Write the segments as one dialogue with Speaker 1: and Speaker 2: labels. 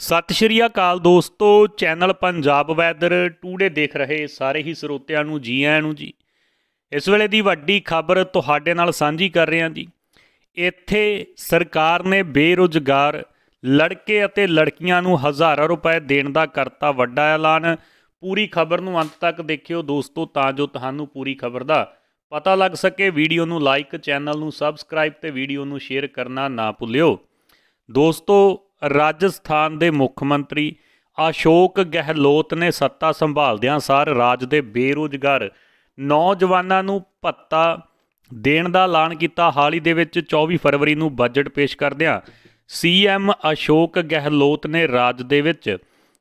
Speaker 1: ਸਤਿ ਸ਼੍ਰੀ ਅਕਾਲ ਦੋਸਤੋ, channel Punjab weather today ਦੇਖ ਰਹੇ ਸਾਰੇ ਹੀ ਸਰੋਤਿਆਂ ਨੂੰ ਜੀ ਆਇਆਂ ਨੂੰ ਜੀ। ਇਸ ਵੇਲੇ ਦੀ ਵੱਡੀ ਖਬਰ ਤੁਹਾਡੇ ਨਾਲ ਸਾਂਝੀ ਕਰ ਰਹੇ ਹਾਂ ਜੀ। ਇੱਥੇ ਸਰਕਾਰ ਨੇ ਬੇਰੁਜ਼ਗਾਰ ਲੜਕੇ ਅਤੇ ਲੜਕੀਆਂ ਨੂੰ ਹਜ਼ਾਰਾਂ ਰੁਪਏ ਦੇਣ ਦਾ ਕਰਤਾ ਵੱਡਾ ਐਲਾਨ। ਪੂਰੀ ਖਬਰ ਨੂੰ ਅੰਤ ਤੱਕ ਦੇਖਿਓ ਦੋਸਤੋ, ਤਾਂ ਜੋ ਤੁਹਾਨੂੰ ਪੂਰੀ ਖਬਰ ਦਾ ਪਤਾ ਲੱਗ ਸਕੇ। ਵੀਡੀਓ ਨੂੰ ਲਾਈਕ, ਚੈਨਲ ਨੂੰ ਸਬਸਕ੍ਰਾਈਬ ਤੇ ਵੀਡੀਓ ਨੂੰ ਸ਼ੇਅਰ ਕਰਨਾ ਨਾ ਭੁੱਲਿਓ। ਦੋਸਤੋ ਰਾਜਸਥਾਨ ਦੇ ਮੁੱਖ ਮੰਤਰੀ ਅਸ਼ੋਕ ਗਹਿਲੋਤ ਨੇ ਸੱਤਾ ਸੰਭਾਲਦਿਆਂ ਸਾਰ ਰਾਜ ਦੇ ਬੇਰੁਜ਼ਗਾਰ ਨੌਜਵਾਨਾਂ ਨੂੰ ਭੱਤਾ ਦੇਣ ਦਾ ਐਲਾਨ ਕੀਤਾ। ਹਾਲ ਹੀ ਦੇ ਵਿੱਚ 24 ਫਰਵਰੀ ਨੂੰ ਬਜਟ ਪੇਸ਼ ਕਰਦਿਆਂ ਸੀਐਮ ਅਸ਼ੋਕ ਗਹਿਲੋਤ ਨੇ ਰਾਜ ਦੇ ਵਿੱਚ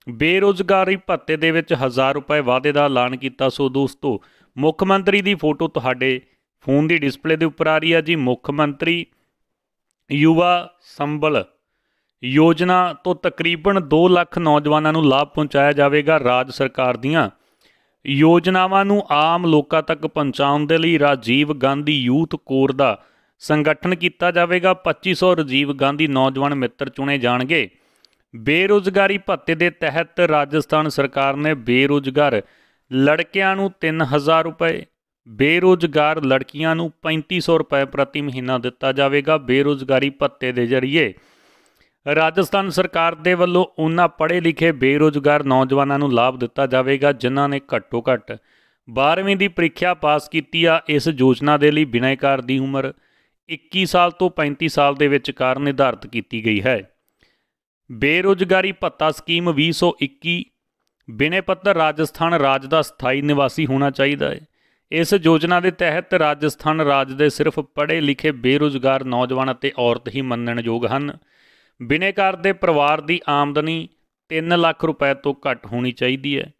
Speaker 1: ਬੇਰੁਜ਼ਗਾਰੀ ਭੱਤੇ ਦੇ ਵਿੱਚ 1000 ਰੁਪਏ ਵਾਅਦੇ ਦਾ ਐਲਾਨ ਕੀਤਾ। ਸੋ ਦੋਸਤੋ, ਮੁੱਖ ਮੰਤਰੀ ਦੀ ਫੋਟੋ ਤੁਹਾਡੇ ਫੋਨ ਦੀ ਡਿਸਪਲੇ ਦੇ ਉੱਪਰ ਆ ਰਹੀ ਹੈ ਜੀ। ਮੁੱਖ ਮੰਤਰੀ, ਯੁਵਾ ਸੰਬਲ ਯੋਜਨਾ ਤੋਂ ਤਕਰੀਬਨ 2 ਲੱਖ ਨੌਜਵਾਨਾਂ ਨੂੰ ਲਾਭ ਪਹੁੰਚਾਇਆ ਜਾਵੇਗਾ ਰਾਜ ਸਰਕਾਰ ਦੀਆਂ। ਯੋਜਨਾਵਾਂ ਨੂੰ ਆਮ ਲੋਕਾਂ ਤੱਕ ਪਹੁੰਚਾਉਣ ਦੇ ਲਈ ਰਾਜੀਵ ਗਾਂਧੀ ਯੂਥ ਕੋਰ ਦਾ ਸੰਗਠਨ ਕੀਤਾ ਜਾਵੇਗਾ। 2500 ਰਾਜੀਵ ਗਾਂਧੀ ਨੌਜਵਾਨ ਮਿੱਤਰ ਚੁਣੇ ਜਾਣਗੇ। ਬੇਰੁਜ਼ਗਾਰੀ ਭੱਤੇ ਦੇ ਤਹਿਤ ਰਾਜਸਥਾਨ ਸਰਕਾਰ ਨੇ ਬੇਰੁਜ਼ਗਾਰ ਲੜਕਿਆਂ ਨੂੰ 3000 ਰੁਪਏ, ਬੇਰੁਜ਼ਗਾਰ ਲੜਕੀਆਂ ਨੂੰ 3500 ਰੁਪਏ ਪ੍ਰਤੀ ਮਹੀਨਾ ਦਿੱਤਾ ਜਾਵੇਗਾ। ਬੇਰੁਜ਼ਗਾਰੀ ਭੱਤੇ ਦੇ ਜ਼ਰੀਏ ਰਾਜਸਥਾਨ ਸਰਕਾਰ ਦੇ ਵੱਲੋਂ ਉਹਨਾਂ ਪੜ੍ਹੇ ਲਿਖੇ ਬੇਰੁਜ਼ਗਾਰ ਨੌਜਵਾਨਾਂ ਨੂੰ ਲਾਭ ਦਿੱਤਾ ਜਾਵੇਗਾ, ਜਿਨ੍ਹਾਂ ਨੇ ਘੱਟੋ ਘੱਟ 12ਵੀਂ ਦੀ ਪ੍ਰੀਖਿਆ ਪਾਸ ਕੀਤੀ ਆ। ਇਸ ਯੋਜਨਾ ਦੇ ਲਈ ਬਿਨੈਕਾਰ ਦੀ ਉਮਰ 21 ਸਾਲ ਤੋਂ 35 ਸਾਲ ਦੇ ਵਿਚਕਾਰ ਨਿਰਧਾਰਤ ਕੀਤੀ ਗਈ ਹੈ। ਬੇਰੁਜ਼ਗਾਰੀ ਭੱਤਾ ਸਕੀਮ 2021 ਬਿਨੇ ਪੱਤਰ ਰਾਜਸਥਾਨ ਰਾਜ ਦਾ ਸਥਾਈ ਨਿਵਾਸੀ ਹੋਣਾ ਚਾਹੀਦਾ ਹੈ। ਇਸ ਯੋਜਨਾ ਦੇ ਤਹਿਤ ਰਾਜਸਥਾਨ ਰਾਜ ਦੇ ਸਿਰਫ ਪੜ੍ਹੇ ਲਿਖੇ ਬੇਰੁਜ਼ਗਾਰ ਨੌਜਵਾਨ ਅਤੇ ਔਰਤ ਹੀ ਮੰਨਣਯੋਗ ਹਨ। ਬਿਨੇਕਾਰ ਦੇ ਪਰਿਵਾਰ ਦੀ ਆਮਦਨੀ 3 ਲੱਖ ਰੁਪਏ ਤੋਂ ਘੱਟ ਹੋਣੀ ਚਾਹੀਦੀ ਹੈ।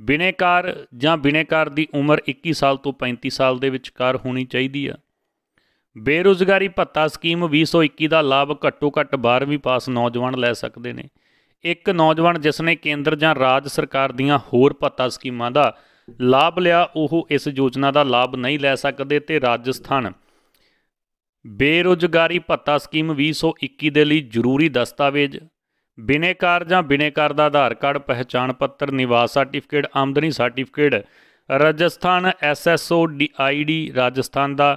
Speaker 1: ਬਿਨੇਕਾਰ ਜਾਂ ਬਿਨੇਕਾਰ ਦੀ ਉਮਰ 21 ਸਾਲ ਤੋਂ 35 ਸਾਲ ਦੇ ਵਿਚਕਾਰ ਹੋਣੀ ਚਾਹੀਦੀ ਹੈ। ਬੇਰੁਜ਼ਗਾਰੀ ਭੱਤਾ ਸਕੀਮ 2021 ਦਾ ਲਾਭ ਘੱਟੋ ਘੱਟ 12ਵੀਂ ਪਾਸ ਨੌਜਵਾਨ ਲੈ ਸਕਦੇ ਨੇ। ਇੱਕ ਨੌਜਵਾਨ ਜਿਸ ਨੇ ਕੇਂਦਰ ਜਾਂ ਰਾਜ ਸਰਕਾਰ ਦੀਆਂ ਹੋਰ ਭੱਤਾ ਸਕੀਮਾਂ ਦਾ ਲਾਭ ਲਿਆ, ਉਹ ਇਸ ਯੋਜਨਾ ਦਾ ਲਾਭ ਨਹੀਂ ਲੈ ਸਕਦੇ ਤੇ ਰਾਜਸਥਾਨ ਬੇਰੁਜ਼ਗਾਰੀ ਭੱਤਾ ਸਕੀਮ 2021 ਦੇ ਲਈ ਜ਼ਰੂਰੀ ਦਸਤਾਵੇਜ਼ ਬਿਨੇਕਾਰ ਜਾਂ ਬਿਨੇਕਾਰ ਦਾ ਆਧਾਰ ਕਾਰਡ, ਪਹਿਚਾਣ ਪੱਤਰ, ਨਿਵਾਸ ਸਰਟੀਫਿਕੇਟ, ਆਮਦਨੀ certificate, Rajasthan SSO ID Rajasthan ਦਾ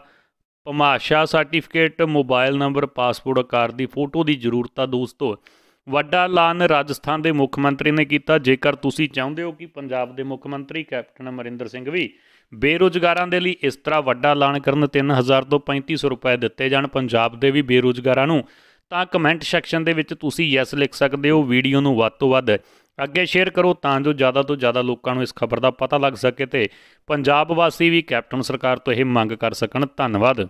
Speaker 1: Bhamashah certificate, mobile number, passport, ਆਕਾਰ ਦੀ ਫੋਟੋ ਦੀ ਜ਼ਰੂਰਤ ਆ ਦੋਸਤੋ। ਵੱਡਾ ਐਲਾਨ ਰਾਜਸਥਾਨ ਦੇ ਮੁੱਖ ਮੰਤਰੀ ਨੇ ਕੀਤਾ। ਜੇਕਰ ਤੁਸੀਂ ਚਾਹੁੰਦੇ ਹੋ ਕਿ ਪੰਜਾਬ ਦੇ ਮੁੱਖ ਮੰਤਰੀ ਕੈਪਟਨ ਅਮਰਿੰਦਰ ਸਿੰਘ ਵੀ ਬੇਰੁਜ਼ਗਾਰਾਂ ਦੇ ਲਈ ਇਸ ਤਰ੍ਹਾਂ ਵੱਡਾ ਐਲਾਨ ਕਰਨ 3000 ਤੋਂ 3500 ਰੁਪਏ ਦਿੱਤੇ ਜਾਣ। ਪੰਜਾਬ ਦੇ ਵੀ ਬੇਰੁਜ਼ਗਾਰਾਂ ਨੂੰ ਤਾਂ ਕਮੈਂਟ ਸੈਕਸ਼ਨ ਦੇ ਵਿੱਚ ਤੁਸੀਂ ਯੈਸ ਲਿਖ ਸਕਦੇ ਹੋ, ਵੀਡੀਓ ਨੂੰ ਵੱਧ ਤੋਂ ਵੱਧ ਅੱਗੇ ਸ਼ੇਅਰ ਕਰੋ ਤਾਂ ਜੋ ਜ਼ਿਆਦਾ ਤੋਂ ਜ਼ਿਆਦਾ ਲੋਕਾਂ ਨੂੰ ਇਸ ਖਬਰ ਦਾ ਪਤਾ ਲੱਗ ਸਕੇ ਤੇ ਪੰਜਾਬ ਵਾਸੀ ਵੀ ਕੈਪਟਨ ਸਰਕਾਰ ਤੋਂ ਇਹ ਮੰਗ ਕਰ ਸਕਣ। ਧੰਨਵਾਦ।